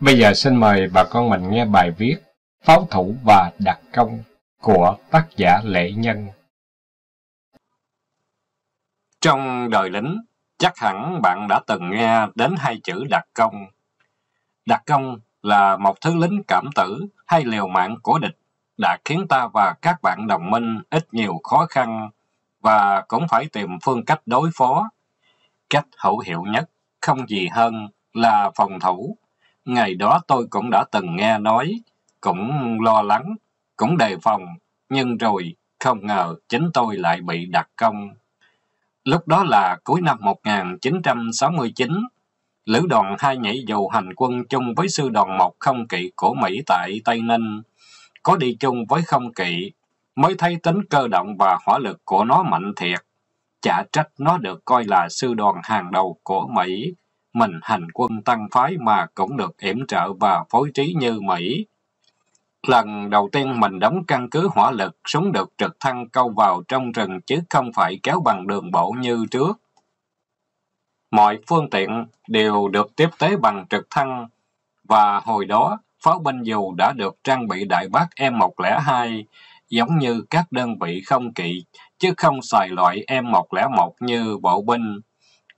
Bây giờ xin mời bà con mình nghe bài viết Pháo thủ và đặc công của tác giả Lệ Nhân. Trong đời lính, chắc hẳn bạn đã từng nghe đến hai chữ đặc công. Đặc công là một thứ lính cảm tử hay liều mạng của địch đã khiến ta và các bạn đồng minh ít nhiều khó khăn và cũng phải tìm phương cách đối phó. Cách hữu hiệu nhất không gì hơn là phòng thủ. Ngày đó tôi cũng đã từng nghe nói, cũng lo lắng, cũng đề phòng, nhưng rồi không ngờ chính tôi lại bị đặc công. Lúc đó là cuối năm 1969, lữ đoàn hai nhảy dù hành quân chung với sư đoàn một không kỵ của Mỹ tại Tây Ninh. Có đi chung với không kỵ, mới thấy tính cơ động và hỏa lực của nó mạnh thiệt. Chả trách nó được coi là sư đoàn hàng đầu của Mỹ. Mình hành quân tăng phái mà cũng được yểm trợ và phối trí như Mỹ. Lần đầu tiên mình đóng căn cứ hỏa lực, súng được trực thăng câu vào trong rừng chứ không phải kéo bằng đường bộ như trước. Mọi phương tiện đều được tiếp tế bằng trực thăng, và hồi đó pháo binh dù đã được trang bị đại bác M102, giống như các đơn vị không kỵ, chứ không xài loại M101 như bộ binh.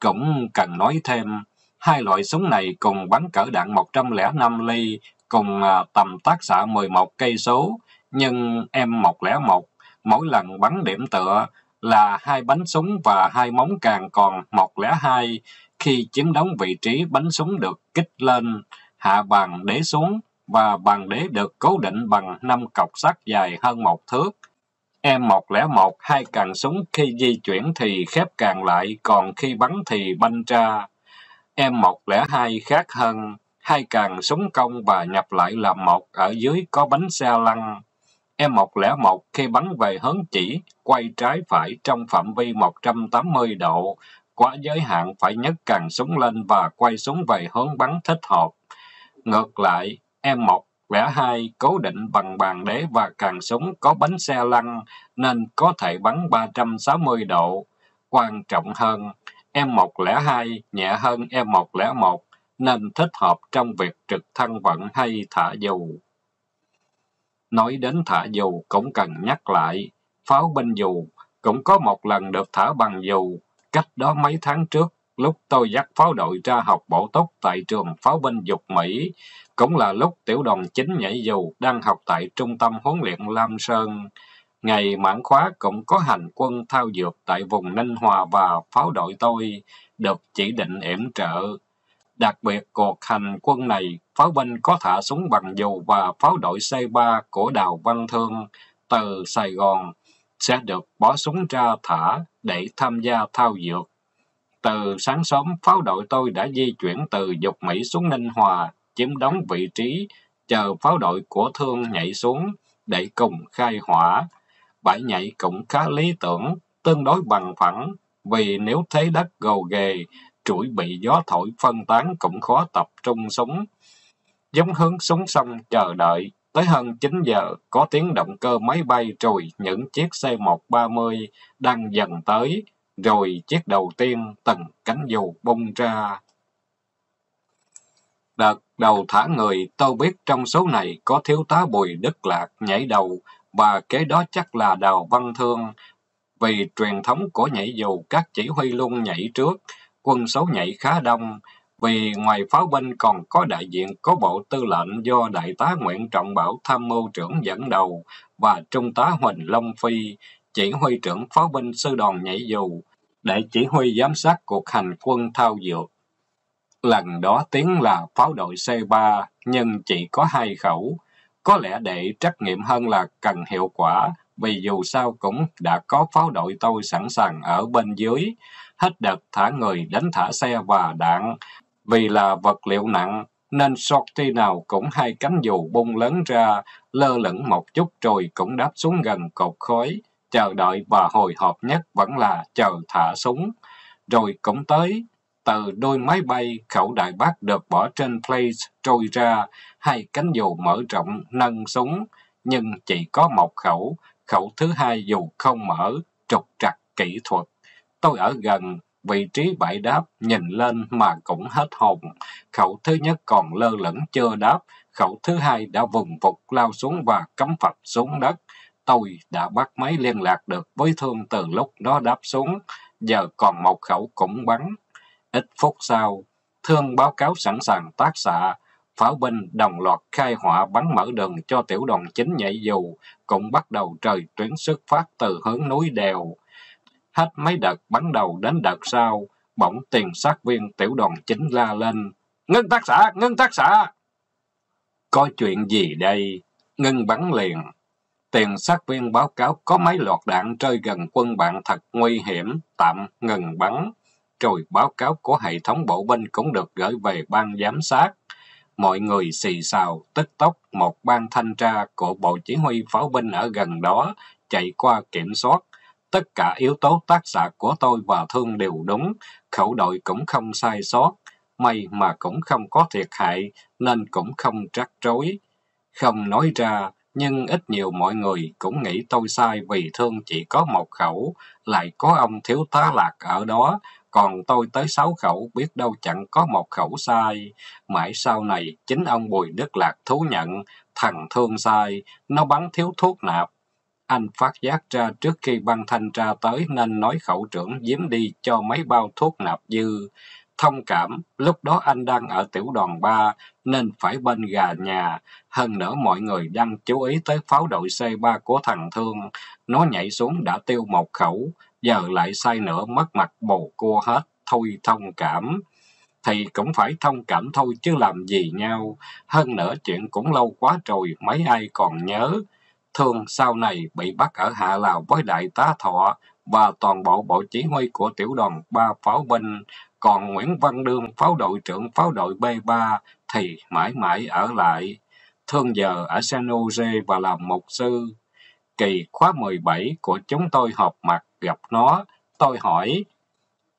Cũng cần nói thêm, hai loại súng này cùng bắn cỡ đạn 105 ly, cùng à, tầm tác xạ 11 cây số, nhưng M101 mỗi lần bắn điểm tựa là hai bánh súng và hai móng càng còn 102 khi chiếm đóng vị trí bánh súng được kích lên, hạ bàn đế xuống và bàn đế được cố định bằng năm cọc sắt dài hơn một thước. M101 hai càng súng khi di chuyển thì khép càng lại, còn khi bắn thì banh ra. M102 khác hơn, hai càng súng cong và nhập lại là một, ở dưới có bánh xe lăn. M101 khi bắn về hướng chỉ, quay trái phải trong phạm vi 180 độ, quá giới hạn phải nhấc càng súng lên và quay súng về hướng bắn thích hợp. Ngược lại, M102 cố định bằng bàn đế và càng súng có bánh xe lăn nên có thể bắn 360 độ. Quan trọng hơn, M102 nhẹ hơn M101 nên thích hợp trong việc trực thăng vận hay thả dù. Nói đến thả dù cũng cần nhắc lại, pháo binh dù cũng có một lần được thả bằng dù, cách đó mấy tháng trước, lúc tôi dắt pháo đội ra học bổ túc tại trường pháo binh dục Mỹ, cũng là lúc tiểu đoàn chính nhảy dù đang học tại trung tâm huấn luyện Lam Sơn. Ngày mãn khóa cũng có hành quân thao dược tại vùng Ninh Hòa và pháo đội tôi được chỉ định yểm trợ. Đặc biệt cuộc hành quân này, pháo binh có thả súng bằng dù và pháo đội C3 của Đào Văn Thương từ Sài Gòn sẽ được bỏ súng ra thả để tham gia thao dược. Từ sáng sớm, pháo đội tôi đã di chuyển từ Dục Mỹ xuống Ninh Hòa, chiếm đóng vị trí, chờ pháo đội của Thương nhảy xuống để cùng khai hỏa. Bãi nhảy cũng khá lý tưởng, tương đối bằng phẳng, vì nếu thấy đất gồ ghề, chuỗi bị gió thổi phân tán cũng khó tập trung súng. Giống hướng súng xong chờ đợi, tới hơn 9 giờ có tiếng động cơ máy bay rồi những chiếc C-130 đang dần tới, rồi chiếc đầu tiên từng cánh dù bung ra. Đợt đầu thả người, tôi biết trong số này có thiếu tá Bùi Đức Lạc nhảy đầu, và kế đó chắc là Đào Văn Thương. Vì truyền thống của nhảy dù, các chỉ huy luôn nhảy trước, quân số nhảy khá đông, vì ngoài pháo binh còn có đại diện có bộ tư lệnh do Đại tá Nguyễn Trọng Bảo tham mưu trưởng dẫn đầu và Trung tá Huỳnh Long Phi, chỉ huy trưởng pháo binh sư đoàn nhảy dù, để chỉ huy giám sát cuộc hành quân thao dược. Lần đó tiếng là pháo đội C3, nhưng chỉ có hai khẩu. Có lẽ để trách nhiệm hơn là cần hiệu quả, vì dù sao cũng đã có pháo đội tôi sẵn sàng ở bên dưới, hết đợt thả người đến thả xe và đạn. Vì là vật liệu nặng, nên shorty nào cũng hai cánh dù bung lớn ra, lơ lửng một chút rồi cũng đáp xuống gần cột khói. Chờ đợi và hồi hộp nhất vẫn là chờ thả súng. Rồi cũng tới, từ đôi máy bay, khẩu đại bác được bỏ trên place trôi ra, hai cánh dù mở rộng, nâng súng, nhưng chỉ có một khẩu, khẩu thứ hai dù không mở, trục trặc kỹ thuật. Tôi ở gần, vị trí bãi đáp, nhìn lên mà cũng hết hồn. Khẩu thứ nhất còn lơ lửng chưa đáp, khẩu thứ hai đã vùng vụt lao xuống và cắm phập xuống đất. Tôi đã bắt máy liên lạc được với thương từ lúc nó đáp xuống, giờ còn một khẩu cũng bắn. Ít phút sau, thương báo cáo sẵn sàng tác xạ, pháo binh đồng loạt khai hỏa bắn mở đường cho tiểu đoàn chính nhảy dù, cũng bắt đầu trời tuyến xuất phát từ hướng núi đèo. Hết mấy đợt bắn đầu đến đợt sau, bỗng tiền sát viên tiểu đoàn chính la lên. Ngưng tác xạ! Ngưng tác xạ! Có chuyện gì đây? Ngưng bắn liền. Tiền sát viên báo cáo có mấy loạt đạn rơi gần quân bạn thật nguy hiểm, tạm ngừng bắn. Rồi báo cáo của hệ thống bộ binh cũng được gửi về ban giám sát. Mọi người xì xào, tức tốc, một ban thanh tra của Bộ Chỉ huy pháo binh ở gần đó chạy qua kiểm soát. Tất cả yếu tố tác xạ của tôi và Thương đều đúng, khẩu đội cũng không sai sót. May mà cũng không có thiệt hại, nên cũng không trắc rối. Không nói ra, nhưng ít nhiều mọi người cũng nghĩ tôi sai vì Thương chỉ có một khẩu, lại có ông thiếu tá lạc ở đó, còn tôi tới sáu khẩu biết đâu chẳng có một khẩu sai. Mãi sau này, chính ông Bùi Đức Lạc thú nhận, thằng thương sai, nó bắn thiếu thuốc nạp. Anh phát giác ra trước khi băng thanh tra tới nên nói khẩu trưởng giếm đi cho mấy bao thuốc nạp dư. Thông cảm, lúc đó anh đang ở tiểu đoàn 3 nên phải bên gà nhà. Hơn nữa mọi người đang chú ý tới pháo đội C3 của thằng Thương. Nó nhảy xuống đã tiêu một khẩu giờ lại sai nữa mất mặt bồ cua hết, thôi thông cảm. Thì cũng phải thông cảm thôi chứ làm gì nhau. Hơn nữa chuyện cũng lâu quá rồi, mấy ai còn nhớ. Thương sau này bị bắt ở Hạ Lào với đại tá Thọ và toàn bộ bộ chỉ huy của tiểu đoàn ba pháo binh. Còn Nguyễn Văn Đương, pháo đội trưởng pháo đội B3 thì mãi mãi ở lại. Thương giờ ở San Jose và làm mục sư. Kỳ khóa 17 của chúng tôi họp mặt gặp nó, tôi hỏi,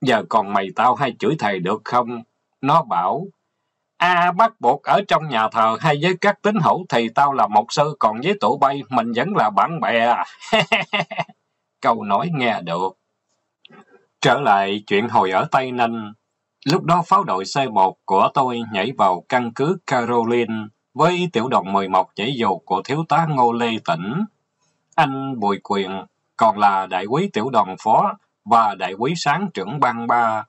giờ còn mày tao hay chửi thầy được không? Nó bảo, À, bắt buộc ở trong nhà thờ hay với các tín hữu thì tao là mục sư, còn với tụi bay mình vẫn là bạn bè. Câu nói nghe được. Trở lại chuyện hồi ở Tây Ninh. Lúc đó pháo đội C1 của tôi nhảy vào căn cứ Caroline với tiểu đoàn 11 nhảy dù của thiếu tá Ngô Lê Tĩnh. Anh Bùi Quyền còn là đại quý tiểu đoàn phó và đại quý sáng trưởng ban ba.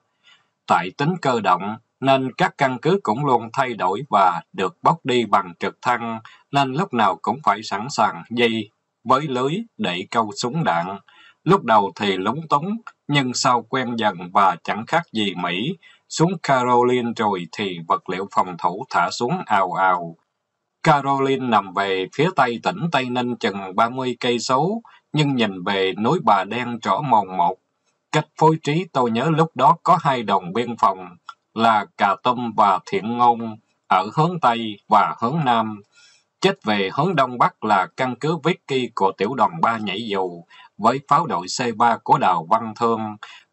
Tại tính cơ động, nên các căn cứ cũng luôn thay đổi và được bóc đi bằng trực thăng, nên lúc nào cũng phải sẵn sàng dây với lưới để câu súng đạn. Lúc đầu thì lúng túng, nhưng sau quen dần và chẳng khác gì Mỹ, xuống Caroline rồi thì vật liệu phòng thủ thả xuống ào ào. Caroline nằm về phía tây tỉnh Tây Ninh chừng 30 cây số, nhưng nhìn về núi Bà Đen rõ mồn một. Cách phối trí tôi nhớ lúc đó có hai đồng biên phòng là Cà Tâm và Thiện Ngôn ở hướng Tây và hướng Nam. Chết về hướng Đông Bắc là căn cứ Vicky của tiểu đoàn ba nhảy dù với pháo đội C3 của Đào Văn Thương.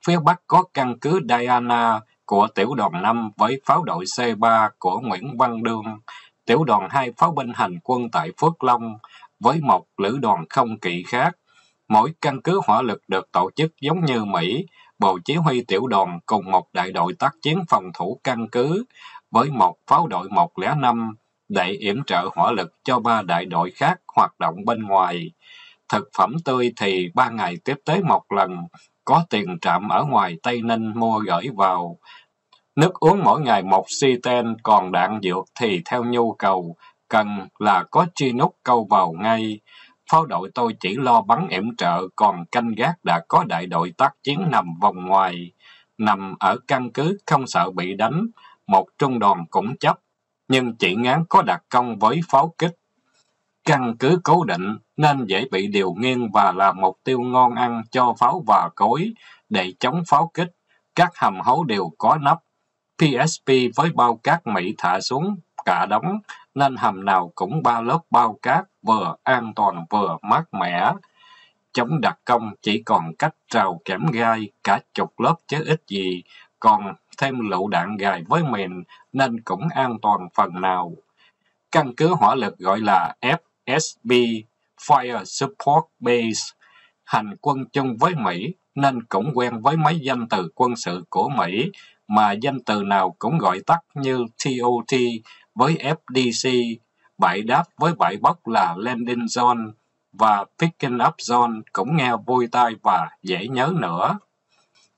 Phía Bắc có căn cứ Diana của tiểu đoàn 5 với pháo đội C3 của Nguyễn Văn Đương. Tiểu đoàn 2 pháo binh hành quân tại Phước Long với một lữ đoàn không kỵ khác Mỗi căn cứ hỏa lực được tổ chức giống như Mỹ, Bộ Chỉ huy tiểu đoàn cùng một đại đội tác chiến phòng thủ căn cứ với một pháo đội 105 để yểm trợ hỏa lực cho ba đại đội khác hoạt động bên ngoài. Thực phẩm tươi thì ba ngày tiếp tế một lần, có tiền trạm ở ngoài Tây Ninh mua gửi vào. Nước uống mỗi ngày một si ten, còn đạn dược thì theo nhu cầu, cần là có chi nút câu vào ngay. Pháo đội tôi chỉ lo bắn yểm trợ, còn canh gác đã có đại đội tác chiến nằm vòng ngoài. Nằm ở căn cứ không sợ bị đánh, một trung đoàn cũng chấp, nhưng chỉ ngán có đặc công với pháo kích. Căn cứ cố định nên dễ bị điều nghiêng và là mục tiêu ngon ăn cho pháo và cối để chống pháo kích. Các hầm hấu đều có nắp. PSP với bao cát Mỹ thả xuống cả đống, nên hầm nào cũng ba lớp bao cát, vừa an toàn vừa mát mẻ. Chống đặc công chỉ còn cách trào kẽm gai cả chục lớp chứ ít gì, còn thêm lựu đạn gài với mìn nên cũng an toàn phần nào. Căn cứ hỏa lực gọi là SB Fire Support Base, hành quân chung với Mỹ nên cũng quen với mấy danh từ quân sự của Mỹ, mà danh từ nào cũng gọi tắt như TOT với FDC, bãi đáp với bãi bốc là landing zone, và picking up zone cũng nghe vui tai và dễ nhớ nữa.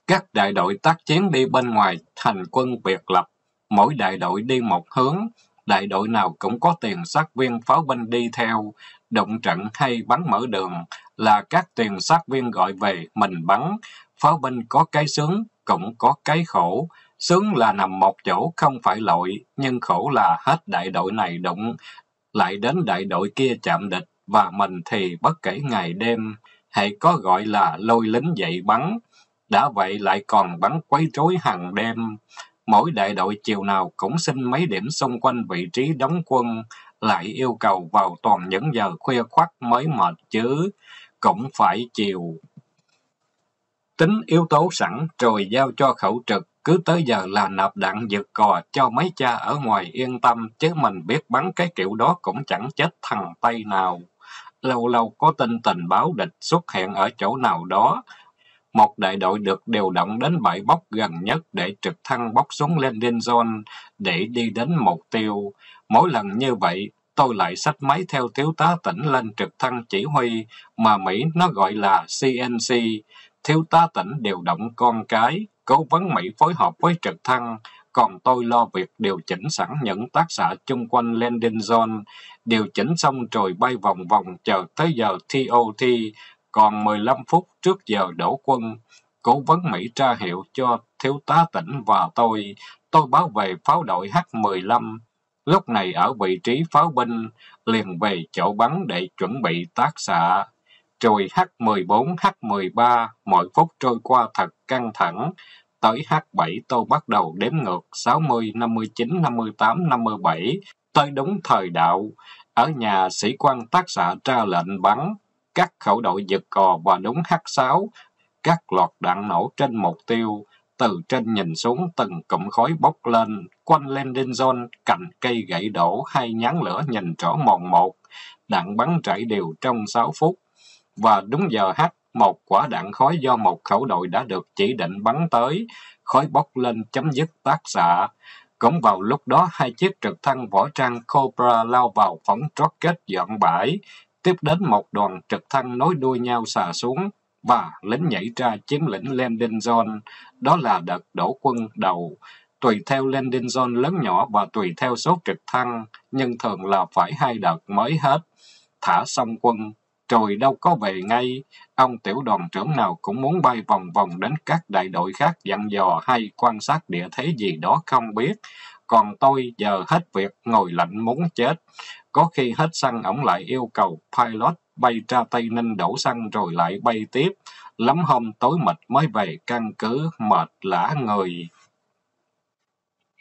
Các đại đội tác chiến đi bên ngoài thành quân biệt lập, mỗi đại đội đi một hướng, đại đội nào cũng có tiền sát viên pháo binh đi theo, động trận hay bắn mở đường là các tiền sát viên gọi về mình bắn, pháo binh có cái sướng cũng có cái khổ, sướng là nằm một chỗ không phải lội, nhưng khổ là hết đại đội này đụng, lại đến đại đội kia chạm địch, và mình thì bất kể ngày đêm, hay có gọi là lôi lính dậy bắn, đã vậy lại còn bắn quấy rối hàng đêm. Mỗi đại đội chiều nào cũng xin mấy điểm xung quanh vị trí đóng quân, lại yêu cầu vào toàn những giờ khuya khoắt mới mệt chứ, cũng phải chiều. Tính yếu tố sẵn rồi giao cho khẩu trực, cứ tới giờ là nạp đạn giật cò cho mấy cha ở ngoài yên tâm, chứ mình biết bắn cái kiểu đó cũng chẳng chết thằng Tây nào. Lâu lâu có tin tình báo địch xuất hiện ở chỗ nào đó, một đại đội được điều động đến bãi bốc gần nhất để trực thăng bốc súng lên đinh zone để đi đến mục tiêu. Mỗi lần như vậy, tôi lại xách máy theo thiếu tá tỉnh lên trực thăng chỉ huy, mà Mỹ nó gọi là CNC. Thiếu tá tỉnh điều động con cái, cố vấn Mỹ phối hợp với trực thăng, còn tôi lo việc điều chỉnh sẵn những tác xạ chung quanh landing zone. Điều chỉnh xong rồi bay vòng vòng chờ tới giờ TOT, còn 15 phút trước giờ đổ quân. Cố vấn Mỹ tra hiệu cho thiếu tá tỉnh và tôi. Tôi báo về pháo đội H-15. Lúc này ở vị trí pháo binh, liền về chỗ bắn để chuẩn bị tác xạ. Rồi H-14, H-13, mỗi phút trôi qua thật căng thẳng. Tới H7 tôi bắt đầu đếm ngược 60, 59, 58, 57, tới đúng thời đạo. Ở nhà sĩ quan tác xạ ra lệnh bắn, các khẩu đội giật cò và đúng H6, các loạt đạn nổ trên mục tiêu. Từ trên nhìn xuống từng cụm khói bốc lên, quanh landing zone, cành cây gãy đổ hay nhán lửa nhìn rõ mòn một. Đạn bắn chạy đều trong 6 phút. Và đúng giờ H, một quả đạn khói do một khẩu đội đã được chỉ định bắn tới, khói bốc lên chấm dứt tác xạ. Cũng vào lúc đó, hai chiếc trực thăng võ trang Cobra lao vào phóng rocket dọn bãi. Tiếp đến một đoàn trực thăng nối đuôi nhau xà xuống, và lính nhảy ra chiếm lĩnh landing zone. Đó là đợt đổ quân đầu. Tùy theo landing zone lớn nhỏ và tùy theo số trực thăng, nhưng thường là phải hai đợt mới hết. Thả xong quân, rồi đâu có về ngay. Ông tiểu đoàn trưởng nào cũng muốn bay vòng vòng đến các đại đội khác dặn dò hay quan sát địa thế gì đó không biết. Còn tôi giờ hết việc ngồi lạnh muốn chết. Có khi hết xăng ổng lại yêu cầu pilot bay ra Tây Ninh đổ xăng rồi lại bay tiếp. Lắm hôm tối mịt mới về căn cứ, mệt lã người.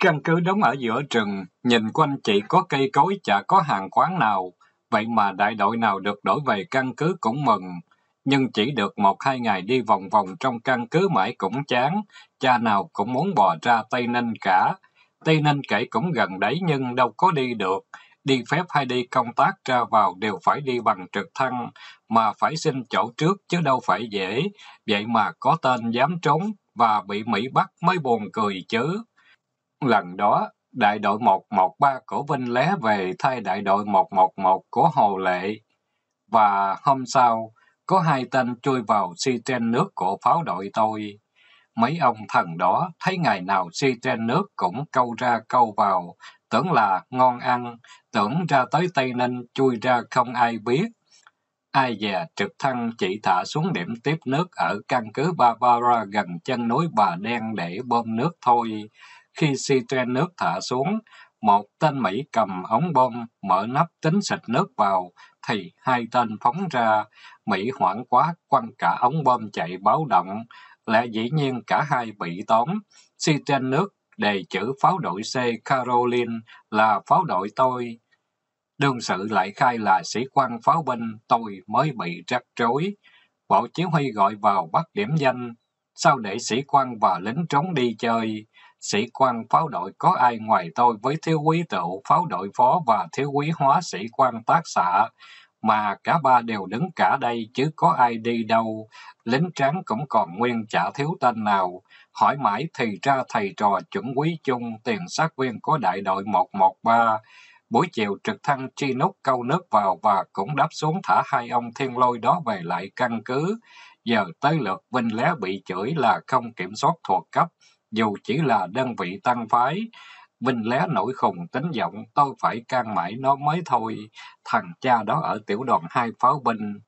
Căn cứ đóng ở giữa rừng, nhìn quanh chỉ có cây cối chả có hàng quán nào. Vậy mà đại đội nào được đổi về căn cứ cũng mừng. Nhưng chỉ được một hai ngày đi vòng vòng trong căn cứ mãi cũng chán. Cha nào cũng muốn bò ra Tây Ninh cả. Tây Ninh kể cũng gần đấy nhưng đâu có đi được. Đi phép hay đi công tác ra vào đều phải đi bằng trực thăng, mà phải xin chỗ trước chứ đâu phải dễ. Vậy mà có tên dám trốn và bị Mỹ bắt mới buồn cười chứ. Lần đó, đại đội 113 của Vinh lé về thay đại đội 111 của Hồ Lệ. Và hôm sau, có hai tên chui vào si trên nước của pháo đội tôi. Mấy ông thần đó thấy ngày nào si trên nước cũng câu ra câu vào, tưởng là ngon ăn, tưởng ra tới Tây Ninh chui ra không ai biết. Ai dè trực thăng chỉ thả xuống điểm tiếp nước ở căn cứ Barbara gần chân núi Bà Đen để bơm nước thôi. Khi si trên nước thả xuống, một tên Mỹ cầm ống bom, mở nắp tính xịt nước vào, thì hai tên phóng ra. Mỹ hoảng quá, quăng cả ống bom chạy báo động. Lẽ dĩ nhiên cả hai bị tóm. Si trên nước đề chữ pháo đội C Caroline là pháo đội tôi. Đương sự lại khai là sĩ quan pháo binh, tôi mới bị rắc rối. Bộ chỉ huy gọi vào bắt điểm danh, sao để sĩ quan và lính trốn đi chơi. Sĩ quan pháo đội có ai ngoài tôi với thiếu quý tựu pháo đội phó và thiếu quý hóa sĩ quan tác xạ mà cả ba đều đứng cả đây chứ có ai đi đâu. Lính tráng cũng còn nguyên chả thiếu tên nào. Hỏi mãi thì ra thầy trò chuẩn quý chung, tiền sát viên của đại đội 113. Buổi chiều trực thăng chi nút câu nước vào và cũng đáp xuống thả hai ông thiên lôi đó về lại căn cứ. Giờ tới lượt Vinh Lé bị chửi là không kiểm soát thuộc cấp, dù chỉ là đơn vị tăng phái. Vinh Lé nổi khùng tính giọng, tôi phải can mãi nó mới thôi. Thằng cha đó ở tiểu đoàn hai pháo binh.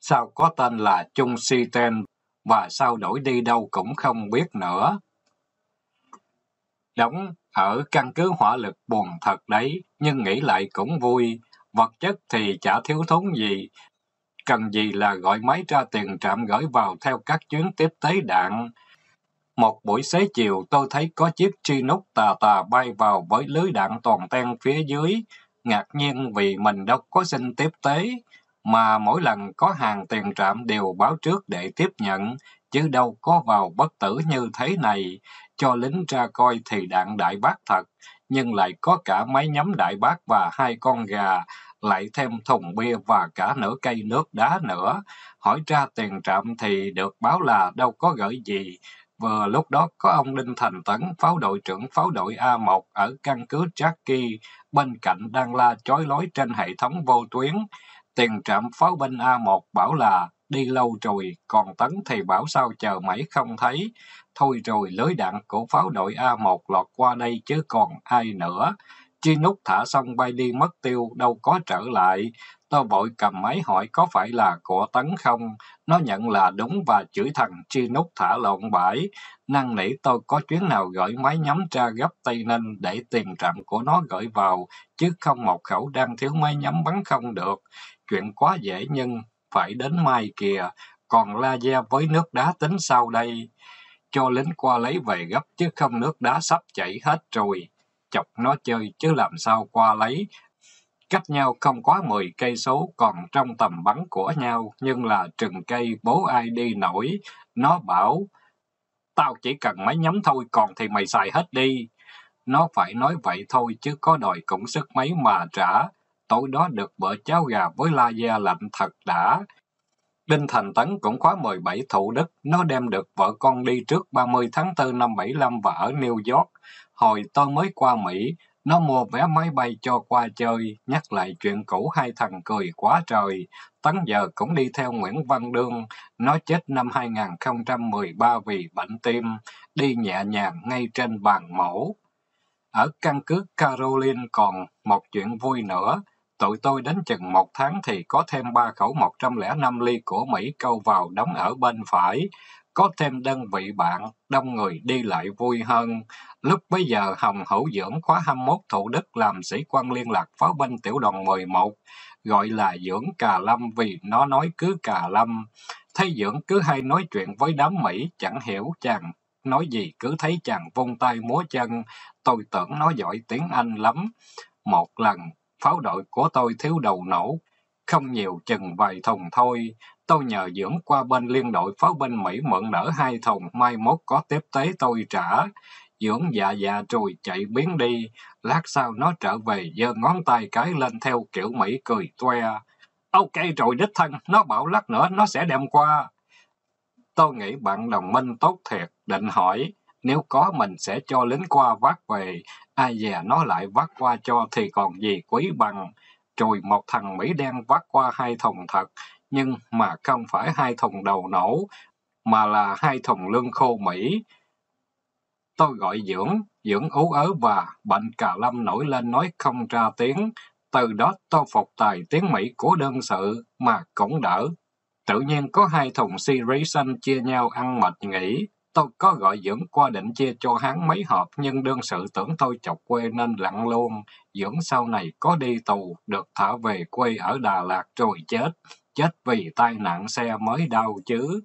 Sao có tên là Trung Si Tên, và sao đổi đi đâu cũng không biết nữa. Đóng ở căn cứ hỏa lực buồn thật đấy, nhưng nghĩ lại cũng vui. Vật chất thì chả thiếu thốn gì. Cần gì là gọi máy ra tiền trạm gửi vào theo các chuyến tiếp tế đạn. Một buổi xế chiều tôi thấy có chiếc Chinook tà tà bay vào với lưới đạn toàn ten phía dưới. Ngạc nhiên vì mình đâu có xin tiếp tế, mà mỗi lần có hàng tiền trạm đều báo trước để tiếp nhận, chứ đâu có vào bất tử như thế này. Cho lính ra coi thì đạn đại bác thật, nhưng lại có cả máy nhắm đại bác và hai con gà, lại thêm thùng bia và cả nửa cây nước đá nữa. Hỏi ra tiền trạm thì được báo là đâu có gửi gì, Vừa lúc đó có ông Đinh Thành Tấn, pháo đội trưởng pháo đội A1 ở căn cứ Jackie, bên cạnh đang la chói lối trên hệ thống vô tuyến. Tiền trạm pháo binh A1 bảo là đi lâu rồi, còn Tấn thì bảo sao chờ mãi không thấy. Thôi rồi lưới đạn của pháo đội A1 lọt qua đây chứ còn ai nữa. Chi nút thả xong bay đi mất tiêu, đâu có trở lại. Tôi vội cầm máy hỏi có phải là của Tấn không? Nó nhận là đúng và chửi thằng Chi nút thả lộn bãi. Năng nỉ tôi có chuyến nào gửi máy nhắm ra gấp Tây Ninh để tìm trạm của nó gửi vào, chứ không một khẩu đang thiếu máy nhắm bắn không được. Chuyện quá dễ nhưng phải đến mai kìa, còn la gia với nước đá tính sau đây. Cho lính qua lấy về gấp chứ không nước đá sắp chảy hết rồi. Chọc nó chơi chứ làm sao qua lấy, cách nhau không quá 10 cây số còn trong tầm bắn của nhau, nhưng là trừng cây bố ai đi nổi. Nó bảo, tao chỉ cần máy nhắm thôi, còn thì mày xài hết đi. Nó phải nói vậy thôi chứ có đòi cũng sức mấy mà trả. Tối đó được bữa cháo gà với la gia lạnh thật đã. Đinh Thành Tấn cũng khóa 17 thủ đức, nó đem được vợ con đi trước 30 tháng 4 năm 75 và ở New York. Hồi tôi mới qua Mỹ, nó mua vé máy bay cho qua chơi, nhắc lại chuyện cũ hai thằng cười quá trời. Tấn giờ cũng đi theo Nguyễn Văn Đương, nó chết năm 2013 vì bệnh tim, đi nhẹ nhàng ngay trên bàn mổ. Ở căn cứ Caroline còn một chuyện vui nữa. Tụi tôi đến chừng một tháng thì có thêm ba khẩu 105 ly của Mỹ câu vào đóng ở bên phải. Có thêm đơn vị bạn, đông người đi lại vui hơn. Lúc bấy giờ Hồng Hữu Dưỡng khóa 21 Thủ Đức làm sĩ quan liên lạc pháo binh tiểu đoàn 11, gọi là Dưỡng Cà Lâm vì nó nói cứ Cà Lâm. Thấy Dưỡng cứ hay nói chuyện với đám Mỹ, chẳng hiểu chàng nói gì cứ thấy chàng vung tay múa chân, tôi tưởng nó giỏi tiếng Anh lắm. Một lần, pháo đội của tôi thiếu đầu nổ, không nhiều chừng vài thùng thôi. Tôi nhờ dưỡng qua bên liên đội pháo binh Mỹ mượn đỡ hai thùng, mai mốt có tiếp tế tôi trả. Dưỡng dạ dạ trùi chạy biến đi, lát sau nó trở về giơ ngón tay cái lên theo kiểu Mỹ cười toe. Ok rồi đích thân, nó bảo lát nữa nó sẽ đem qua. Tôi nghĩ bạn đồng minh tốt thiệt, định hỏi, nếu có mình sẽ cho lính qua vác về, ai dè nó lại vác qua cho thì còn gì quý bằng. trùi một thằng Mỹ đen vác qua hai thùng thật, nhưng mà không phải hai thùng đầu nổ, mà là hai thùng lương khô Mỹ. Tôi gọi dưỡng, dưỡng ú ớ và bệnh cà lâm nổi lên nói không ra tiếng. Từ đó tôi phục tài tiếng Mỹ của đơn sự mà cũng đỡ. Tự nhiên có hai thùng si xanh chia nhau ăn mệt nghỉ. Tôi có gọi dưỡng qua định chia cho hắn mấy hộp nhưng đơn sự tưởng tôi chọc quê nên lặng luôn. Dưỡng sau này có đi tù, được thả về quê ở Đà Lạt rồi chết. Chết vì tai nạn xe mới đau chứ.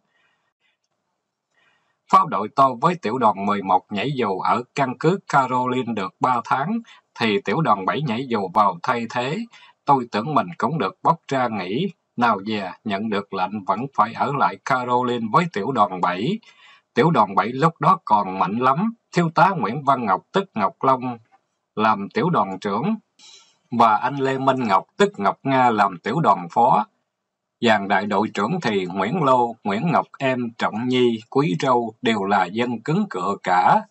Pháo đội tôi với tiểu đoàn 11 nhảy dù ở căn cứ Caroline được 3 tháng, thì tiểu đoàn 7 nhảy dù vào thay thế. Tôi tưởng mình cũng được bóc ra nghỉ. Nào về, nhận được lệnh vẫn phải ở lại Caroline với tiểu đoàn 7. Tiểu đoàn 7 lúc đó còn mạnh lắm. Thiếu tá Nguyễn Văn Ngọc tức Ngọc Long làm tiểu đoàn trưởng. và anh Lê Minh Ngọc tức Ngọc Nga làm tiểu đoàn phó. Dàn đại đội trưởng thì Nguyễn Lô, Nguyễn Ngọc Em, Trọng Nhi, Quý Râu đều là dân cứng cựa cả.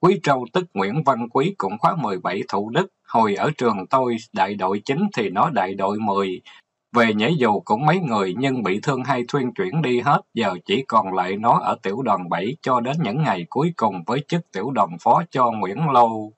Quý Trâu tức Nguyễn Văn Quý cũng khóa 17 thủ đức. Hồi ở trường tôi, đại đội chính thì nó đại đội 10. Về nhảy dù cũng mấy người nhưng bị thương hay thuyên chuyển đi hết, giờ chỉ còn lại nó ở tiểu đoàn 7 cho đến những ngày cuối cùng với chức tiểu đoàn phó cho Nguyễn Lâu.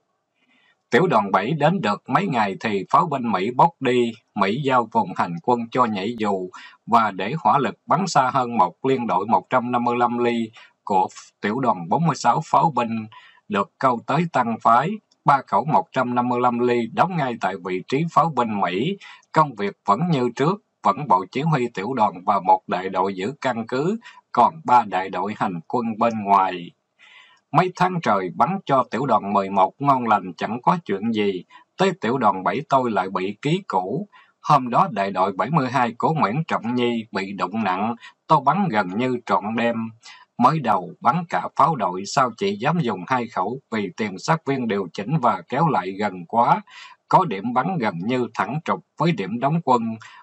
Tiểu đoàn 7 đến được mấy ngày thì pháo binh Mỹ bốc đi, Mỹ giao vùng hành quân cho nhảy dù và để hỏa lực bắn xa hơn một liên đội 155 ly của tiểu đoàn 46 pháo binh được câu tới tăng phái, ba khẩu 155 ly đóng ngay tại vị trí pháo binh Mỹ. Công việc vẫn như trước, vẫn bộ chỉ huy tiểu đoàn và một đại đội giữ căn cứ, còn ba đại đội hành quân bên ngoài. Mấy tháng trời bắn cho tiểu đoàn 11 ngon lành chẳng có chuyện gì, tới tiểu đoàn 7 tôi lại bị ký cũ. Hôm đó đại đội 72 của Nguyễn Trọng Nhi bị đụng nặng, tôi bắn gần như trọn đêm. Mới đầu bắn cả pháo đội sao chỉ dám dùng hai khẩu vì tiền sát viên điều chỉnh và kéo lại gần quá. Có điểm bắn gần như thẳng trục với điểm đóng quân,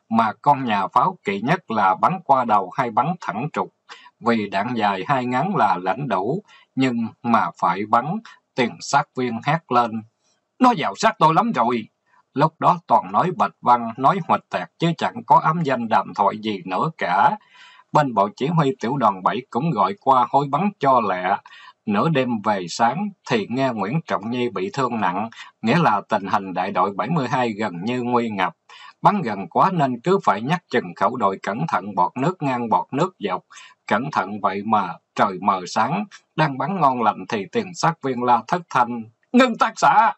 mà con nhà pháo kỵ nhất là bắn qua đầu hay bắn thẳng trục. Vì đạn dài hai ngắn là lãnh đủ, nhưng mà phải bắn, tiền sát viên hét lên. Nó vào sát tôi lắm rồi. Lúc đó toàn nói bạch văn, nói hoạch tẹt chứ chẳng có ám danh đàm thoại gì nữa cả. Bên bộ chỉ huy tiểu đoàn 7 cũng gọi qua hối bắn cho lẹ. Nửa đêm về sáng thì nghe Nguyễn Trọng Nhi bị thương nặng, nghĩa là tình hình đại đội 72 gần như nguy ngập. Bắn gần quá nên cứ phải nhắc chừng khẩu đội cẩn thận bọt nước ngang bọt nước dọc. Cẩn thận vậy mà, trời mờ sáng, đang bắn ngon lành thì tiền sát viên la thất thanh. Ngưng tác xã!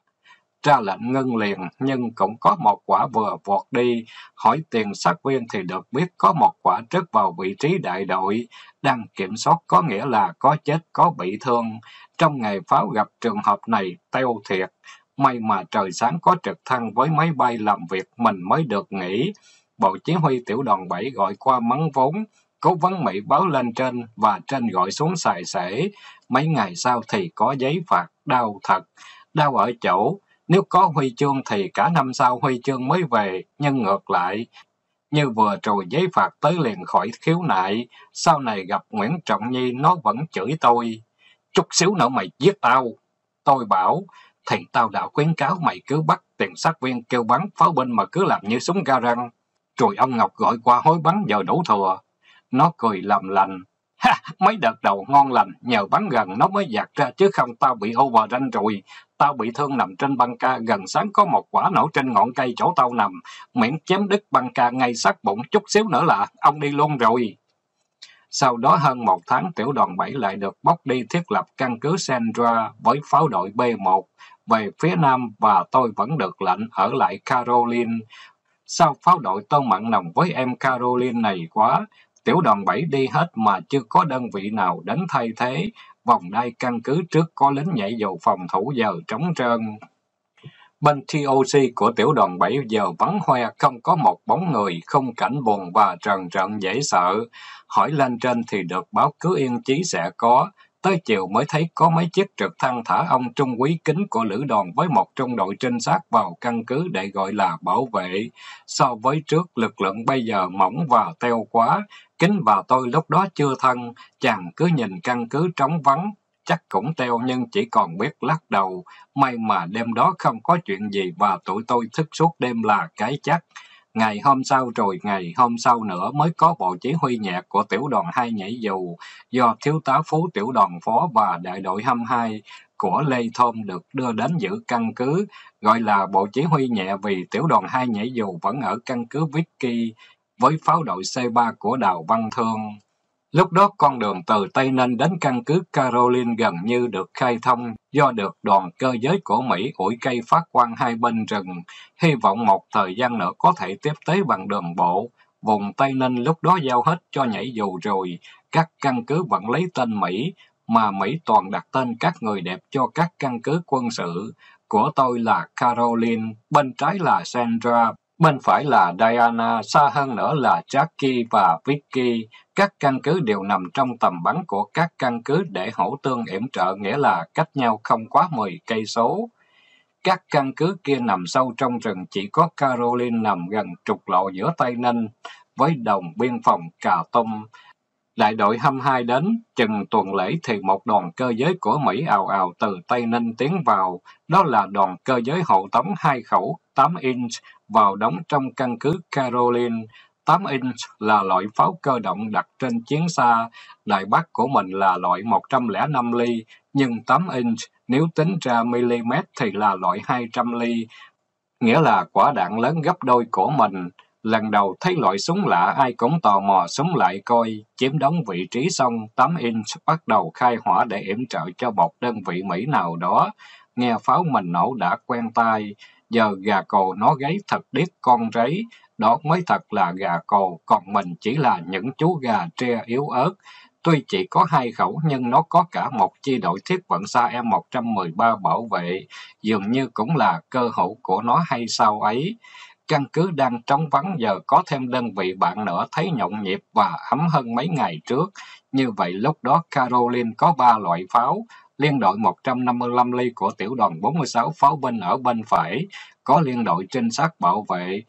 ra lệnh ngưng liền, nhưng cũng có một quả vừa vọt đi. Hỏi tiền sát viên thì được biết có một quả rớt vào vị trí đại đội. Đang kiểm soát có nghĩa là có chết, có bị thương. Trong ngày pháo gặp trường hợp này, teo thiệt. May mà trời sáng có trực thăng với máy bay làm việc mình mới được nghỉ. Bộ chỉ huy tiểu đoàn 7 gọi qua mắng vốn. Cố vấn Mỹ báo lên trên và trên gọi xuống xài xể. Mấy ngày sau thì có giấy phạt, đau thật. Đau ở chỗ, nếu có huy chương thì cả năm sau huy chương mới về, nhưng ngược lại, như vừa rồi giấy phạt tới liền khỏi khiếu nại, sau này gặp Nguyễn Trọng Nhi nó vẫn chửi tôi. Chút xíu nữa mày giết tao. Tôi bảo, thì tao đã khuyến cáo mày cứ bắt tiền sát viên kêu bắn pháo binh mà cứ làm như súng ga răng. Rồi ông Ngọc gọi qua hối bắn giờ đủ thừa. Nó cười làm lành. Ha, mấy đợt đầu ngon lành, nhờ bắn gần nó mới giặt ra chứ không tao bị overrun rồi. Tao bị thương nằm trên băng ca, gần sáng có một quả nổ trên ngọn cây chỗ tao nằm. Miệng chém đứt băng ca ngay sát bụng, chút xíu nữa là ông đi luôn rồi. Sau đó hơn một tháng, tiểu đoàn 7 lại được bóc đi thiết lập căn cứ Sandra với pháo đội B1 về phía nam và tôi vẫn được lệnh ở lại Caroline. Sao pháo đội tôi mặn nồng với em Caroline này quá, tiểu đoàn 7 đi hết mà chưa có đơn vị nào đến thay thế, vòng đai căn cứ trước có lính nhảy dù phòng thủ giờ trống trơn. Bên TOC của tiểu đoàn 7 giờ vắng hoe, không có một bóng người, không cảnh buồn và trần trận dễ sợ. Hỏi lên trên thì được báo cứ yên chí sẽ có. Tới chiều mới thấy có mấy chiếc trực thăng thả ông trung quý kính của lữ đoàn với một trung đội trinh sát vào căn cứ để gọi là bảo vệ. So với trước, lực lượng bây giờ mỏng và teo quá. Kính và tôi lúc đó chưa thân, chàng cứ nhìn căn cứ trống vắng, chắc cũng teo nhưng chỉ còn biết lắc đầu. May mà đêm đó không có chuyện gì và tụi tôi thức suốt đêm là cái chắc. Ngày hôm sau rồi ngày hôm sau nữa mới có bộ chỉ huy nhạc của tiểu đoàn hai nhảy dù do thiếu tá phú tiểu đoàn phó và đại đội 22 của Lê Thôn được đưa đến giữ căn cứ, gọi là bộ chỉ huy nhẹ vì tiểu đoàn hai nhảy dù vẫn ở căn cứ Vicky với pháo đội C3 của Đào Văn Thương. Lúc đó con đường từ Tây Ninh đến căn cứ Caroline gần như được khai thông do được đoàn cơ giới của Mỹ ủi cây phát quang hai bên rừng. Hy vọng một thời gian nữa có thể tiếp tế bằng đường bộ. Vùng Tây Ninh lúc đó giao hết cho nhảy dù rồi. Các căn cứ vẫn lấy tên Mỹ, mà Mỹ toàn đặt tên các người đẹp cho các căn cứ quân sự. Của tôi là Caroline, bên trái là Sandra, Bên phải là Diana, xa hơn nữa là Jackie và Vicky. Các căn cứ đều nằm trong tầm bắn của các căn cứ để hỗ tương yểm trợ, nghĩa là cách nhau không quá 10 cây số. Các căn cứ kia nằm sâu trong rừng, chỉ có Caroline nằm gần trục lộ giữa Tây Ninh với đồng biên phòng Cà Tông. Đại đội 22 đến, chừng tuần lễ thì một đoàn cơ giới của Mỹ ào ào từ Tây Ninh tiến vào. Đó là đoàn cơ giới hộ tống hai khẩu 8 inch vào đóng trong căn cứ Caroline. 8 inch là loại pháo cơ động đặt trên chiến xa. Đại Bắc của mình là loại 105 ly, nhưng 8 inch nếu tính ra mm thì là loại 200 ly. Nghĩa là quả đạn lớn gấp đôi của mình. Lần đầu thấy loại súng lạ ai cũng tò mò súng lại coi, chiếm đóng vị trí xong, 8 inch bắt đầu khai hỏa để yểm trợ cho một đơn vị Mỹ nào đó. Nghe pháo mình nổ đã quen tai, giờ gà cồ nó gáy thật điếc con rấy, đó mới thật là gà cồ, còn mình chỉ là những chú gà tre yếu ớt. Tuy chỉ có hai khẩu nhưng nó có cả một chi đội thiết vận xa e M113 bảo vệ, dường như cũng là cơ hữu của nó hay sao ấy. Căn cứ đang trống vắng giờ có thêm đơn vị bạn nữa thấy nhộn nhịp và ấm hơn mấy ngày trước. Như vậy lúc đó Caroline có ba loại pháo, liên đội 155 ly của tiểu đoàn 46 pháo binh ở bên phải, có liên đội trinh sát bảo vệ.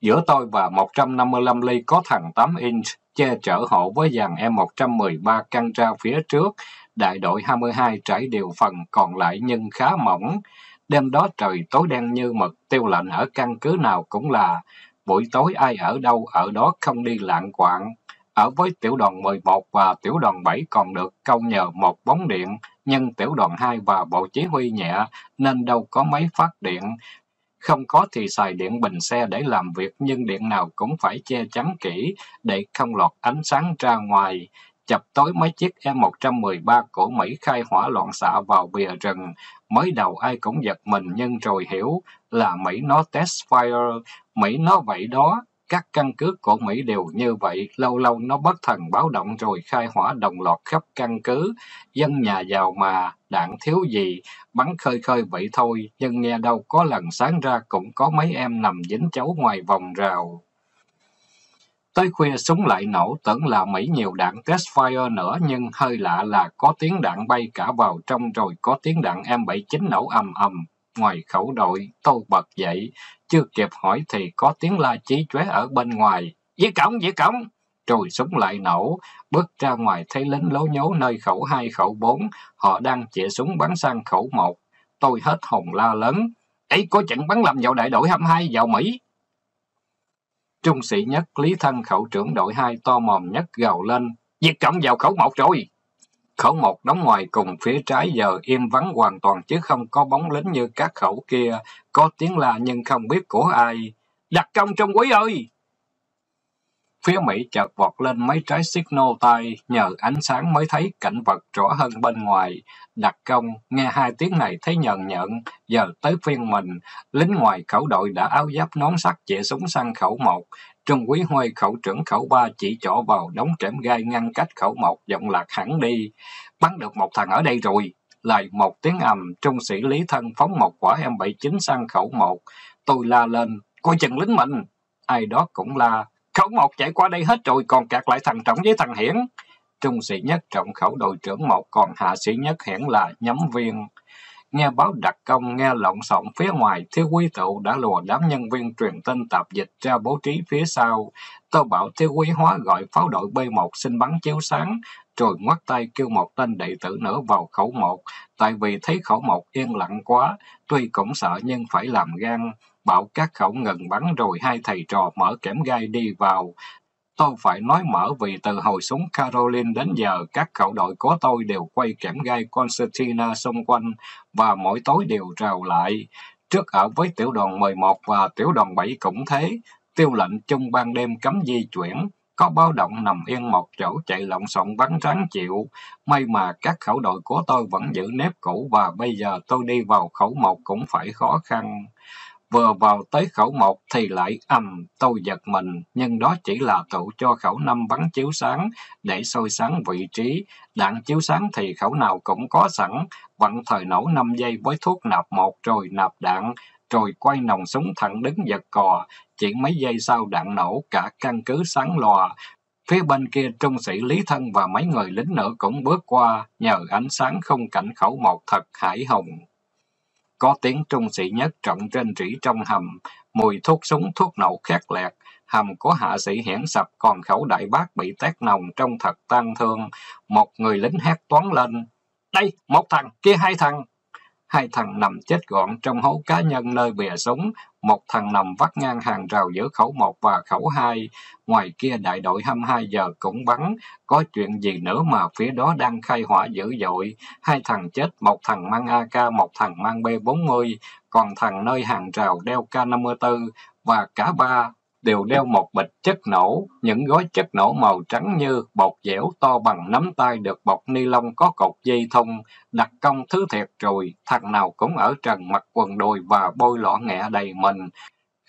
Giữa tôi và 155 ly có thằng 8 inch, che chở hộ với dàn e M113 căng ra phía trước. Đại đội 22 trải điều phần còn lại nhưng khá mỏng. Đêm đó trời tối đen như mực, tiêu lệnh ở căn cứ nào cũng là buổi tối ai ở đâu ở đó không đi lạng quạng. Ở với tiểu đoàn 11 và tiểu đoàn 7 còn được câu nhờ một bóng điện, nhưng tiểu đoàn 2 và bộ chỉ huy nhẹ nên đâu có máy phát điện. Không có thì xài điện bình xe để làm việc nhưng điện nào cũng phải che chắn kỹ để không lọt ánh sáng ra ngoài. Chập tối mấy chiếc E-113 của Mỹ khai hỏa loạn xạ vào bìa rừng. Mới đầu ai cũng giật mình nhưng rồi hiểu là Mỹ nó test fire, Mỹ nó vậy đó. Các căn cứ của Mỹ đều như vậy, lâu lâu nó bất thần báo động rồi khai hỏa đồng loạt khắp căn cứ. Dân nhà giàu mà, đạn thiếu gì, bắn khơi khơi vậy thôi, nhưng nghe đâu có lần sáng ra cũng có mấy em nằm dính chấu ngoài vòng rào. Tới khuya súng lại nổ, tưởng là Mỹ nhiều đạn test fire nữa, nhưng hơi lạ là có tiếng đạn bay cả vào trong rồi có tiếng đạn M79 nổ ầm ầm. Ngoài khẩu đội, tôi bật dậy, chưa kịp hỏi thì có tiếng la chí chóe ở bên ngoài. Dĩ cổng, dĩ cổng! Rồi súng lại nổ, bước ra ngoài thấy lính lố nhố nơi khẩu 2 khẩu 4, họ đang chĩa súng bắn sang khẩu 1. Tôi hết hồn la lớn. ấy có chẳng bắn lầm vào đại đội 22 vào Mỹ. Trung sĩ nhất, Lý Thân khẩu trưởng đội 2 to mồm nhất gào lên. Diệt cộng vào khẩu 1 rồi! Khẩu một đóng ngoài cùng phía trái giờ im vắng hoàn toàn chứ không có bóng lính như các khẩu kia. Có tiếng la nhưng không biết của ai. Đặt công trong quý ơi! Phía Mỹ chợt vọt lên mấy trái signal tay, nhờ ánh sáng mới thấy cảnh vật rõ hơn bên ngoài. Đặc công, nghe hai tiếng này thấy nhờn nhợn, giờ tới phiên mình, lính ngoài khẩu đội đã áo giáp nón sắt chĩa súng sang khẩu một. Trung quý Huê khẩu trưởng khẩu ba chỉ chỗ vào đóng trẻm gai ngăn cách khẩu một, giọng lạc hẳn đi. Bắn được một thằng ở đây rồi. Lại một tiếng ầm, trung sĩ Lý Thân phóng một quả M79 sang khẩu một. Tôi la lên, coi chừng lính mình. Ai đó cũng la, Khẩu một chạy qua đây hết rồi, còn cạt lại thằng Trọng với thằng Hiển. Trung sĩ nhất trọng khẩu đội trưởng một, còn hạ sĩ nhất Hiển là nhắm viên. Nghe báo đặc công, nghe lộn xộn phía ngoài, thiếu quý tụ đã lùa đám nhân viên truyền tin tạp dịch ra bố trí phía sau. Tôi bảo thiếu quý hóa gọi pháo đội B1 xin bắn chiếu sáng, rồi ngoắt tay kêu một tên đệ tử nữa vào khẩu một, tại vì thấy khẩu một yên lặng quá, tuy cũng sợ nhưng phải làm gan bảo các khẩu ngừng bắn rồi hai thầy trò mở kẽm gai đi vào. Tôi phải nói mở vì từ hồi súng Caroline đến giờ, các khẩu đội của tôi đều quay kẽm gai Constantina xung quanh và mỗi tối đều rào lại. Trước ở với tiểu đoàn 11 và tiểu đoàn 7 cũng thế, tiêu lệnh chung ban đêm cấm di chuyển, có báo động nằm yên một chỗ chạy lộn xộn bắn ráng chịu. May mà các khẩu đội của tôi vẫn giữ nếp cũ và bây giờ tôi đi vào khẩu một cũng phải khó khăn. Vừa vào tới khẩu một thì lại ầm, tôi giật mình, nhưng đó chỉ là tụ cho khẩu năm bắn chiếu sáng để soi sáng vị trí. Đạn chiếu sáng thì khẩu nào cũng có sẵn, vặn thời nổ 5 giây với thuốc nạp một rồi nạp đạn, rồi quay nòng súng thẳng đứng giật cò. Chỉ mấy giây sau đạn nổ, cả căn cứ sáng lòa. Phía bên kia trung sĩ Lý Thân và mấy người lính nữa cũng bước qua, nhờ ánh sáng không cảnh khẩu một thật hải hùng. Có tiếng trung sĩ nhất trọng trên rỉ trong hầm, mùi thuốc súng thuốc nổ khét lẹt, hầm của hạ sĩ hiển sập còn khẩu đại bác bị tét nồng trong thật tan thương. Một người lính hét toán lên, đây, một thằng, kia hai thằng. Hai thằng nằm chết gọn trong hố cá nhân nơi bìa súng, một thằng nằm vắt ngang hàng rào giữa khẩu một và khẩu hai. Ngoài kia đại đội 22 giờ cũng bắn, có chuyện gì nữa mà phía đó đang khai hỏa dữ dội. Hai thằng chết, một thằng mang AK, một thằng mang B40, còn thằng nơi hàng rào đeo K54, và cả ba đều đeo một bịch chất nổ, những gói chất nổ màu trắng như bột dẻo to bằng nắm tay được bọc ni lông có cột dây thông, đặt công thứ thiệt rồi, thằng nào cũng ở trần mặc quần đùi và bôi lọ nghẹ đầy mình.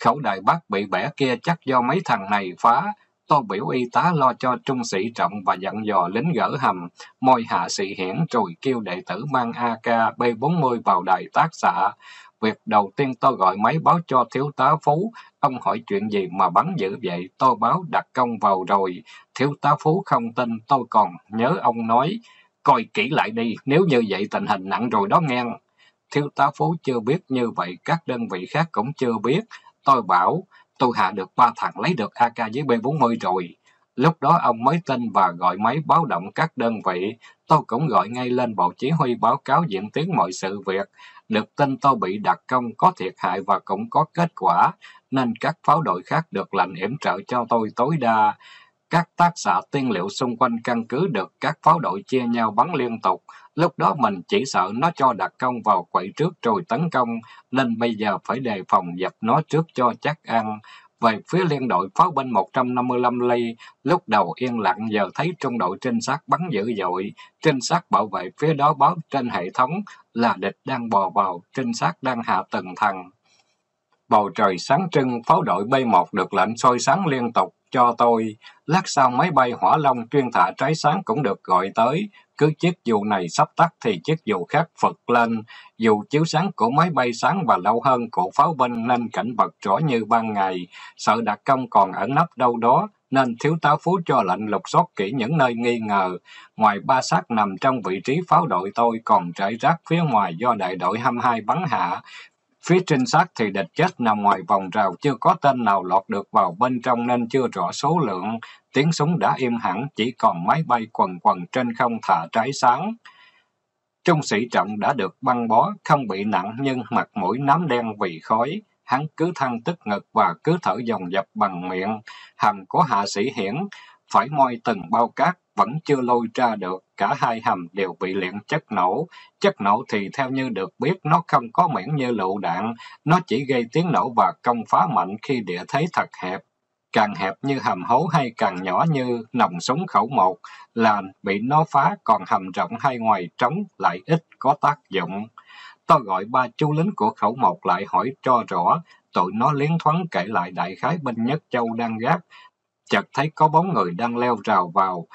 Khẩu đại bác bị bẻ kia chắc do mấy thằng này phá, Tô biểu y tá lo cho trung sĩ trọng và dặn dò lính gỡ hầm, môi hạ sĩ hiển rồi kêu đệ tử mang AK B40 vào đài tác xạ. Việc đầu tiên tôi gọi máy báo cho thiếu tá Phú. Ông hỏi chuyện gì mà bắn dữ vậy? Tôi báo đặt công vào rồi. Thiếu tá Phú không tin, tôi còn nhớ ông nói. Coi kỹ lại đi, nếu như vậy tình hình nặng rồi đó nghe. Thiếu tá Phú chưa biết như vậy, các đơn vị khác cũng chưa biết. Tôi bảo, tôi hạ được ba thằng lấy được AK với B40 rồi. Lúc đó ông mới tin và gọi máy báo động các đơn vị. Tôi cũng gọi ngay lên bộ chỉ huy báo cáo diễn tiến mọi sự việc. Được tin tôi bị đặc công có thiệt hại và cũng có kết quả, nên các pháo đội khác được lệnh yểm trợ cho tôi tối đa. Các tác xạ tiên liệu xung quanh căn cứ được các pháo đội chia nhau bắn liên tục. Lúc đó mình chỉ sợ nó cho đặc công vào quậy trước rồi tấn công, nên bây giờ phải đề phòng dập nó trước cho chắc ăn. Về phía liên đội pháo binh 155 ly, lúc đầu yên lặng giờ thấy trung đội trinh sát bắn dữ dội. Trinh sát bảo vệ phía đó báo trên hệ thống là địch đang bò vào, trinh sát đang hạ từng thằng. Bầu trời sáng trưng, pháo đội B1 được lệnh soi sáng liên tục cho tôi. Lát sau máy bay hỏa long chuyên thả trái sáng cũng được gọi tới. Cứ chiếc dù này sắp tắt thì chiếc dù khác phật lên. Dù chiếu sáng của máy bay sáng và lâu hơn của pháo binh nên cảnh vật rõ như ban ngày. Sợ đặc công còn ẩn nấp đâu đó, nên thiếu tá Phú cho lệnh lục soát kỹ những nơi nghi ngờ. Ngoài ba xác nằm trong vị trí pháo đội tôi còn trải rác phía ngoài do đại đội 22 bắn hạ. Phía trinh sát thì địch chết nằm ngoài vòng rào chưa có tên nào lọt được vào bên trong nên chưa rõ số lượng. Tiếng súng đã im hẳn, chỉ còn máy bay quần quần trên không thả trái sáng. Trung sĩ trọng đã được băng bó, không bị nặng nhưng mặt mũi nám đen vì khói. Hắn cứ thăng tức ngực và cứ thở dòng dập bằng miệng. Hầm của hạ sĩ hiển phải moi từng bao cát vẫn chưa lôi ra được, cả hai hầm đều bị luyện chất nổ. Chất nổ thì theo như được biết nó không có miễn như lựu đạn, nó chỉ gây tiếng nổ và công phá mạnh khi địa thế thật hẹp. Càng hẹp như hầm hố hay càng nhỏ như nòng súng khẩu một là bị nó phá, còn hầm rộng hay ngoài trống lại ít có tác dụng. Tôi gọi ba chú lính của khẩu một lại hỏi cho rõ, tụi nó liến thoáng kể lại đại khái binh nhất châu đang gác, chợt thấy có bóng người đang leo rào vào,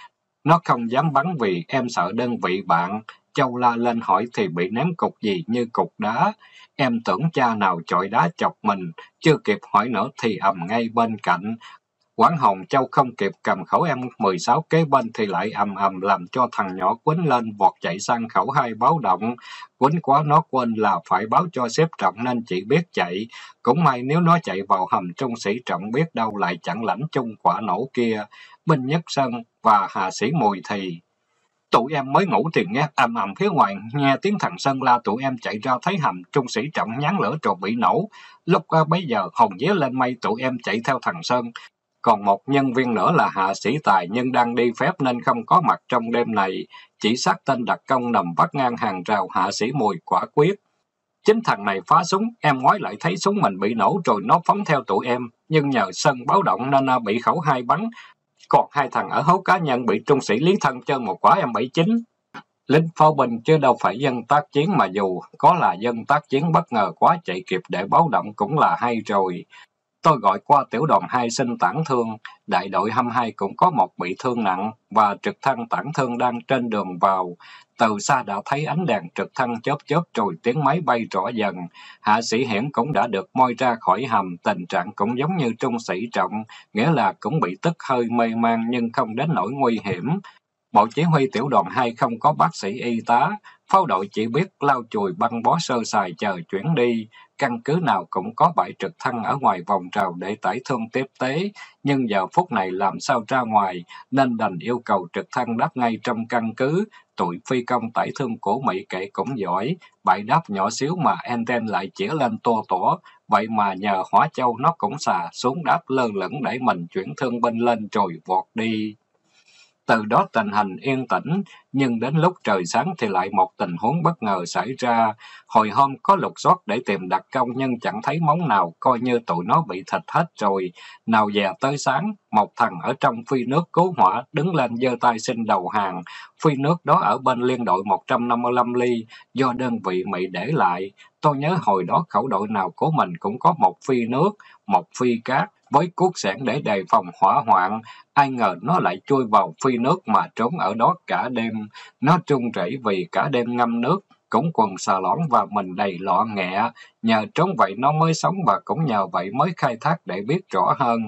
nó không dám bắn vì em sợ đơn vị bạn. Châu la lên hỏi thì bị ném cục gì như cục đá. Em tưởng cha nào chọi đá chọc mình, chưa kịp hỏi nữa thì ầm ngay bên cạnh. Quảng Hồng Châu không kịp cầm khẩu em 16 kế bên thì lại ầm ầm làm cho thằng nhỏ quýnh lên vọt chạy sang khẩu hai báo động. Quýnh quá nó quên là phải báo cho xếp trọng nên chỉ biết chạy. Cũng may nếu nó chạy vào hầm trung sĩ trọng biết đâu lại chẳng lãnh chung quả nổ kia. Minh Nhất Sơn và hạ Sĩ Mùi thì... Tụi em mới ngủ thì nghe ầm ầm phía ngoài, nghe tiếng thằng Sơn la tụi em chạy ra thấy hầm trung sĩ trọng nhán lửa rồi bị nổ. Lúc uh, bấy giờ hồng dế lên mây tụi em chạy theo thằng Sơn. Còn một nhân viên nữa là hạ sĩ tài nhưng đang đi phép nên không có mặt trong đêm này. Chỉ xác tên đặc công nằm vắt ngang hàng rào hạ sĩ mùi quả quyết. Chính thằng này phá súng, em ngoái lại thấy súng mình bị nổ rồi nó phóng theo tụi em. Nhưng nhờ sân báo động nên à, bị khẩu hai bắn, còn hai thằng ở hố cá nhân bị trung sĩ lý thân chân một quả M79. Lính pháo binh chứ đâu phải dân tác chiến mà dù có là dân tác chiến bất ngờ quá chạy kịp để báo động cũng là hay rồi. Tôi gọi qua tiểu đoàn 2 xin tản thương, đại đội 22 cũng có một bị thương nặng và trực thăng tản thương đang trên đường vào. Từ xa đã thấy ánh đèn trực thăng chớp chớp rồi tiếng máy bay rõ dần. Hạ sĩ Hiển cũng đã được moi ra khỏi hầm, tình trạng cũng giống như trung sĩ trọng, nghĩa là cũng bị tức hơi mê man nhưng không đến nỗi nguy hiểm. Bộ chỉ huy tiểu đoàn 2 không có bác sĩ y tá, pháo đội chỉ biết lau chùi băng bó sơ sài chờ chuyển đi. Căn cứ nào cũng có bãi trực thăng ở ngoài vòng trào để tải thương tiếp tế, nhưng giờ phút này làm sao ra ngoài, nên đành yêu cầu trực thăng đáp ngay trong căn cứ. Tụi phi công tải thương của Mỹ kể cũng giỏi, bãi đáp nhỏ xíu mà anten lại chỉ lên to tỏ, vậy mà nhờ hỏa châu nó cũng xà xuống đáp lơ lửng để mình chuyển thương binh lên rồi vọt đi. Từ đó tình hình yên tĩnh, nhưng đến lúc trời sáng thì lại một tình huống bất ngờ xảy ra. Hồi hôm có lục soát để tìm đặc công nhưng chẳng thấy móng nào, coi như tụi nó bị thịt hết rồi. Nào dè tới sáng, một thằng ở trong phi nước cứu hỏa đứng lên giơ tay xin đầu hàng. Phi nước đó ở bên liên đội 155 ly, do đơn vị Mỹ để lại. Tôi nhớ hồi đó khẩu đội nào của mình cũng có một phi nước, một phi cát, với cuốc sẻn để đề phòng hỏa hoạn. Ai ngờ nó lại chui vào phi nước mà trốn ở đó cả đêm. Nó trung rẩy vì cả đêm ngâm nước, cũng quần xà lõn và mình đầy lọ nghẹ. Nhờ trốn vậy nó mới sống và cũng nhờ vậy mới khai thác để biết rõ hơn.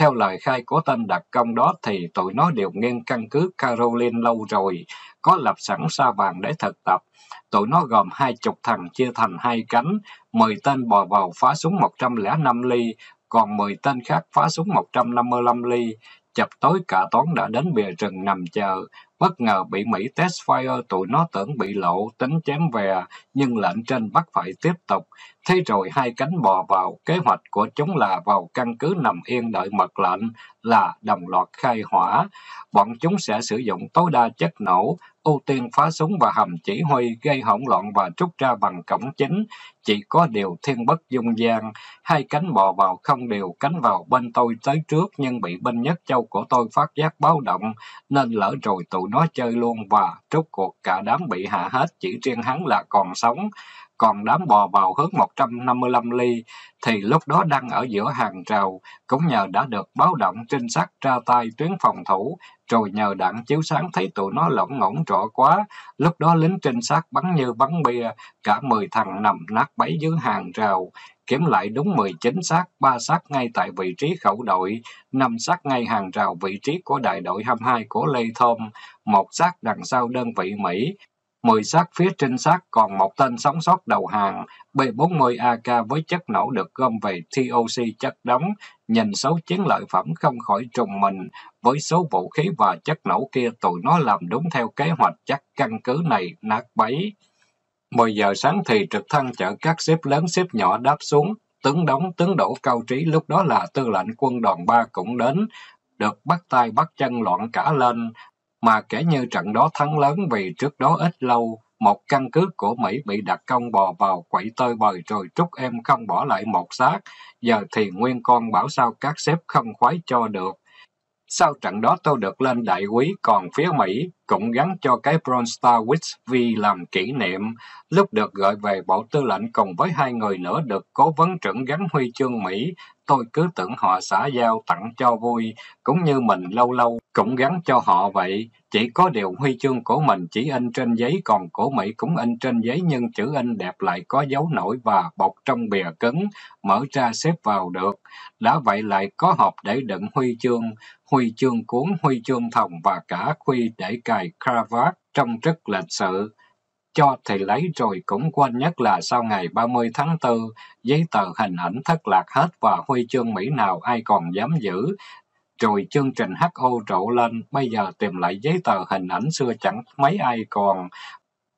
Theo lời khai của tên đặc công đó thì tụi nó đều nghiêng căn cứ Caroline lâu rồi, có lập sẵn sa vàng để thực tập. Tụi nó gồm hai chục thằng chia thành hai cánh, mười tên bò vào phá súng 105 ly, còn 10 tên khác phá súng 155 ly. Chập tối cả toán đã đến bìa rừng nằm chờ. Bất ngờ bị Mỹ test fire, tụi nó tưởng bị lộ, tính chém về, nhưng lệnh trên bắt phải tiếp tục. Thế rồi hai cánh bò vào, kế hoạch của chúng là vào căn cứ nằm yên đợi mật lệnh, là đồng loạt khai hỏa. Bọn chúng sẽ sử dụng tối đa chất nổ, ưu tiên phá súng và hầm chỉ huy, gây hỗn loạn và trút ra bằng cổng chính. Chỉ có điều thiên bất dung gian, hai cánh bò vào không đều cánh vào bên tôi tới trước nhưng bị binh nhất châu của tôi phát giác báo động, nên lỡ rồi tụi nó chơi luôn và rốt cuộc cả đám bị hạ hết, chỉ riêng hắn là còn sống còn đám bò vào hướng 155 ly, thì lúc đó đang ở giữa hàng rào, cũng nhờ đã được báo động trinh sát ra tay tuyến phòng thủ, rồi nhờ đạn chiếu sáng thấy tụi nó lỏng ngỗng rõ quá, lúc đó lính trinh sát bắn như bắn bia, cả 10 thằng nằm nát bấy dưới hàng rào, kiểm lại đúng 19 xác, 3 xác ngay tại vị trí khẩu đội, 5 xác ngay hàng rào vị trí của đại đội 22 của Lê Thôm, một xác đằng sau đơn vị Mỹ, 10 xác phía trên sát còn một tên sống sót đầu hàng, B-40AK với chất nổ được gom về TOC chất đóng, nhìn số chiến lợi phẩm không khỏi trùng mình, với số vũ khí và chất nổ kia tụi nó làm đúng theo kế hoạch chắc căn cứ này nát bấy. 10 giờ sáng thì trực thăng chở các xếp lớn xếp nhỏ đáp xuống, tướng đóng tướng đổ cao trí lúc đó là tư lệnh quân đoàn 3 cũng đến, được bắt tay bắt chân loạn cả lên, mà kể như trận đó thắng lớn vì trước đó ít lâu, một căn cứ của Mỹ bị đặt công bò vào quậy tơi bời rồi trút em không bỏ lại một xác, giờ thì nguyên con bảo sao các sếp không khoái cho được. Sau trận đó tôi được lên đại quý, còn phía Mỹ cũng gắn cho cái Bronze Star Witch V làm kỷ niệm. Lúc được gọi về bộ tư lệnh cùng với hai người nữa được cố vấn trưởng gắn huy chương Mỹ, tôi cứ tưởng họ xã giao tặng cho vui, cũng như mình lâu lâu cũng gắn cho họ vậy. Chỉ có điều huy chương của mình chỉ in trên giấy, còn của Mỹ cũng in trên giấy nhưng chữ in đẹp lại có dấu nổi và bọc trong bìa cứng, mở ra xếp vào được. Đã vậy lại có hộp để đựng huy chương, huy chương cuốn, huy chương thòng và cả khuy để cài cravat trong rất lịch sự. Cho thì lấy rồi cũng quên nhất là sau ngày 30 tháng 4, giấy tờ hình ảnh thất lạc hết và huy chương Mỹ nào ai còn dám giữ. Rồi chương trình HO rộ lên, bây giờ tìm lại giấy tờ hình ảnh xưa chẳng mấy ai còn.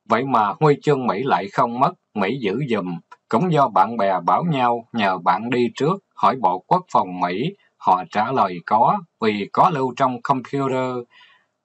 Vậy mà huy chương Mỹ lại không mất, Mỹ giữ dùm. Cũng do bạn bè bảo nhau, nhờ bạn đi trước, hỏi Bộ Quốc phòng Mỹ, họ trả lời có, vì có lưu trong computer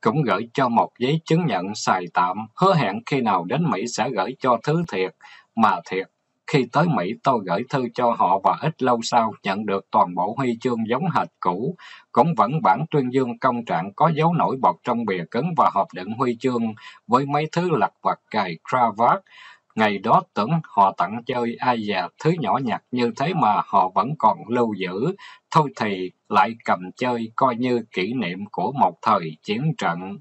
cũng gửi cho một giấy chứng nhận xài tạm, hứa hẹn khi nào đến Mỹ sẽ gửi cho thứ thiệt, mà thiệt. Khi tới Mỹ tôi gửi thư cho họ và ít lâu sau nhận được toàn bộ huy chương giống hệt cũ, cũng vẫn bản tuyên dương công trạng có dấu nổi bọt trong bìa cứng và hộp đựng huy chương với mấy thứ lặt vặt cài cravat. Ngày đó tưởng họ tặng chơi ai già thứ nhỏ nhặt như thế mà họ vẫn còn lưu giữ. Thôi thì lại cầm chơi coi như kỷ niệm của một thời chiến trận.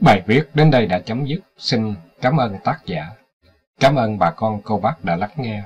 Bài viết đến đây đã chấm dứt. Xin cảm ơn tác giả. Cảm ơn bà con cô bác đã lắng nghe.